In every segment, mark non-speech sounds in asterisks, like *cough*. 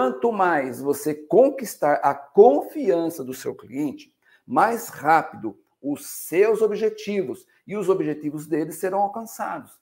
quanto mais você conquistar a confiança do seu cliente, mais rápido os seus objetivos e os objetivos dele serão alcançados.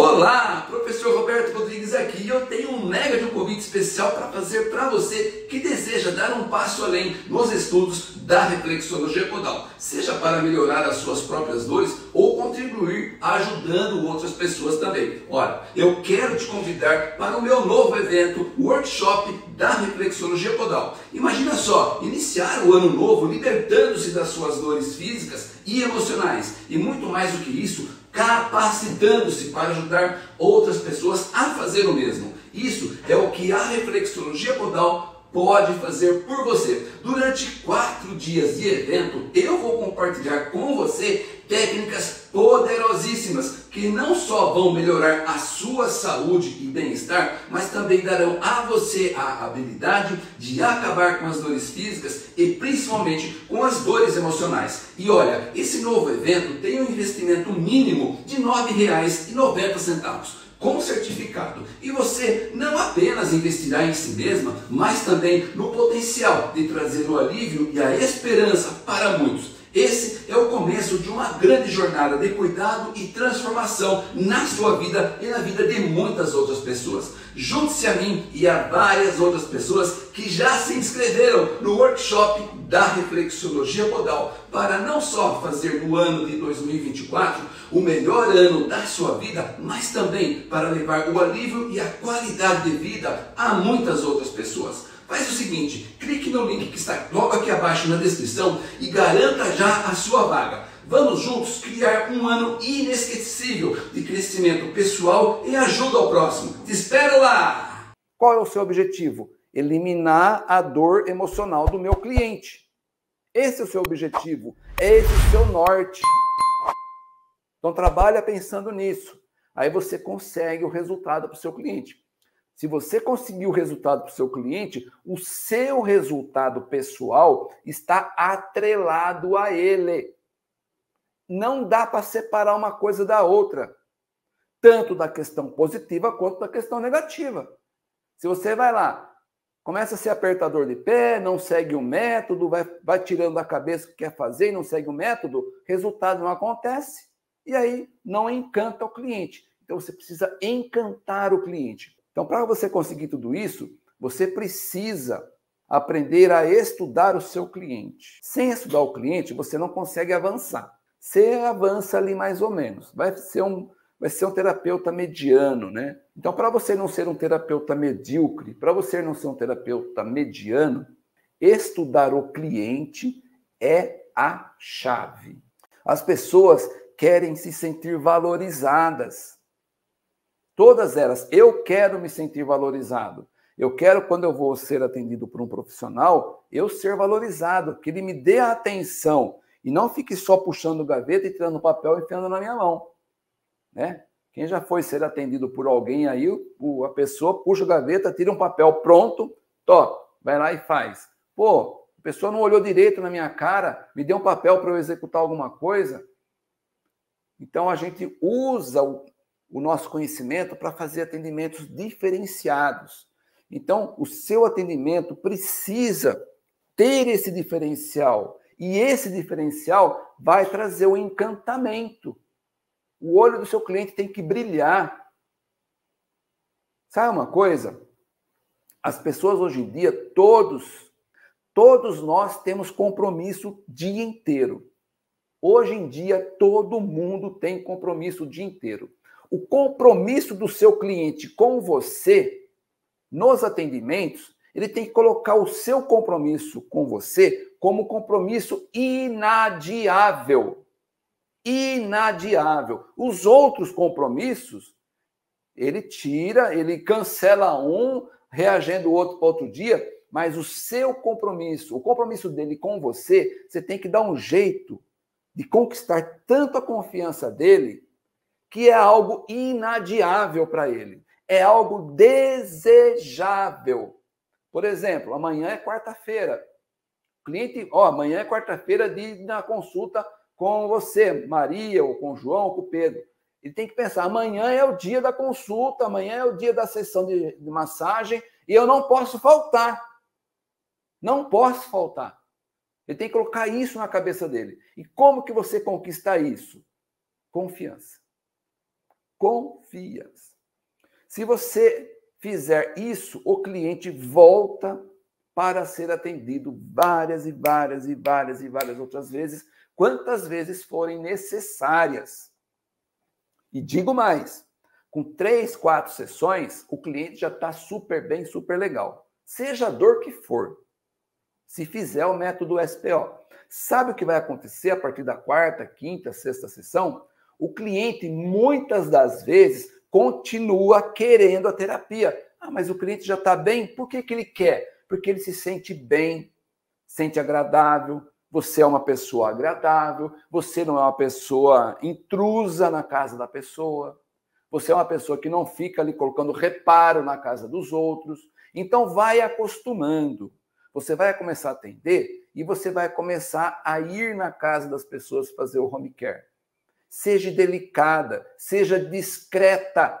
Olá, professor Roberto Rodrigues aqui e eu tenho um mega de um convite especial para fazer para você que deseja dar um passo além nos estudos da reflexologia podal, seja para melhorar as suas próprias dores ou contribuir ajudando outras pessoas também. Olha, eu quero te convidar para o meu novo evento, Workshop da Reflexologia Podal. Imagina só, iniciar o ano novo libertando-se das suas dores físicas e emocionais e muito mais do que isso, capacitando-se para ajudar outras pessoas a fazer o mesmo. Isso é o que a reflexologia podal pode fazer por você. Durante quatro dias de evento, eu vou compartilhar com você técnicas poderosíssimas que não só vão melhorar a sua saúde e bem-estar, mas também darão a você a habilidade de acabar com as dores físicas e principalmente com as dores emocionais. E olha, esse novo evento tem um investimento mínimo de R$ 9,90 com certificado. E você não apenas investirá em si mesma, mas também no potencial de trazer o alívio e a esperança para muitos. Esse é o começo de uma grande jornada de cuidado e transformação na sua vida e na vida de muitas outras pessoas. Junte-se a mim e a várias outras pessoas que já se inscreveram no workshop da reflexologia podal para não só fazer no ano de 2024 o melhor ano da sua vida, mas também para levar o alívio e a qualidade de vida a muitas outras pessoas. Faz o seguinte, clique no link que está logo aqui abaixo na descrição e garanta já a sua vaga. Vamos juntos criar um ano inesquecível de crescimento pessoal e ajuda ao próximo. Te espero lá! Qual é o seu objetivo? Eliminar a dor emocional do meu cliente. Esse é o seu objetivo, é esse o seu norte. Então trabalha pensando nisso. Aí você consegue o resultado para o seu cliente. Se você conseguir o resultado para o seu cliente, o seu resultado pessoal está atrelado a ele. Não dá para separar uma coisa da outra, tanto da questão positiva quanto da questão negativa. Se você vai lá, começa a ser apertador de pé, não segue o método, vai, vai tirando da cabeça o que quer fazer e não segue o método, resultado não acontece. E aí não encanta o cliente. Então você precisa encantar o cliente. Então, para você conseguir tudo isso, você precisa aprender a estudar o seu cliente. Sem estudar o cliente, você não consegue avançar. Você avança ali mais ou menos. Vai ser um, vai ser um terapeuta mediano, né? Então, para você não ser um terapeuta medíocre, para você não ser um terapeuta mediano, estudar o cliente é a chave. As pessoas querem se sentir valorizadas. Todas elas, eu quero me sentir valorizado. Eu quero, quando eu vou ser atendido por um profissional, eu ser valorizado, que ele me dê a atenção e não fique só puxando gaveta e tirando papel e enfiando na minha mão. Né? Quem já foi ser atendido por alguém aí, a pessoa puxa a gaveta, tira um papel pronto, to, vai lá e faz. Pô, a pessoa não olhou direito na minha cara, me deu um papel para eu executar alguma coisa. Então a gente usa o, nosso conhecimento para fazer atendimentos diferenciados. Então, o seu atendimento precisa ter esse diferencial. E esse diferencial vai trazer o encantamento. O olho do seu cliente tem que brilhar. Sabe uma coisa? As pessoas hoje em dia, todos, todos nós temos compromisso o dia inteiro. Hoje em dia, todo mundo tem compromisso o dia inteiro o compromisso do seu cliente com você nos atendimentos, ele tem que colocar o seu compromisso com você como compromisso inadiável. Inadiável. Os outros compromissos, ele tira, ele cancela um, reagendo o outro para outro dia, mas o seu compromisso, o compromisso dele com você, você tem que dar um jeito de conquistar tanto a confiança dele que é algo inadiável para ele, é algo desejável. Por exemplo, amanhã é quarta-feira. Cliente, ó, amanhã é quarta-feira de na consulta com você, Maria, ou com João, ou com Pedro. Ele tem que pensar: amanhã é o dia da consulta, amanhã é o dia da sessão de, de massagem E eu não posso faltar. Não posso faltar. Ele tem que colocar isso na cabeça dele. E como que você conquista isso? Confiança. Confiança. Se você fizer isso, o cliente volta para ser atendido várias e várias e várias e várias outras vezes, quantas vezes forem necessárias. E digo mais, com três, quatro sessões, o cliente já está super bem, super legal. Seja a dor que for, se fizer o método SPO. Sabe o que vai acontecer a partir da quarta, quinta, sexta sessão? O cliente, muitas das vezes, continua querendo a terapia. Ah, mas o cliente já está bem, por que, que ele quer? Porque ele se sente bem, sente agradável, você é uma pessoa agradável, você não é uma pessoa intrusa na casa da pessoa, você é uma pessoa que não fica ali colocando reparo na casa dos outros. Então vai acostumando. Você vai começar a atender e você vai começar a ir na casa das pessoas fazer o home care. Seja delicada, seja discreta.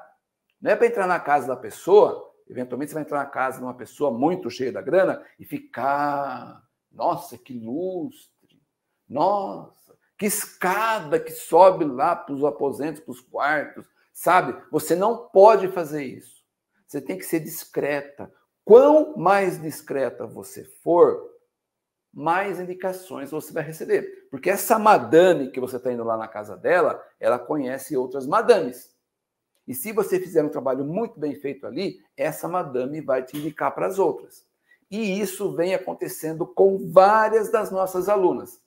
Não é para entrar na casa da pessoa, eventualmente você vai entrar na casa de uma pessoa muito cheia da grana e ficar, nossa, que lustre, nossa, que escada que sobe lá para os aposentos, para os quartos, sabe? Você não pode fazer isso. Você tem que ser discreta. Quão mais discreta você for, mais indicações você vai receber. Porque essa madame que você está indo lá na casa dela, ela conhece outras madames. E se você fizer um trabalho muito bem feito ali, essa madame vai te indicar para as outras. E isso vem acontecendo com várias das nossas alunas,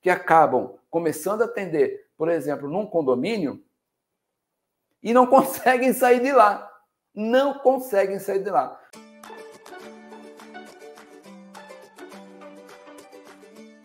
que acabam começando a atender, por exemplo, num condomínio e não *laughs* conseguem sair de lá. Não conseguem sair de lá.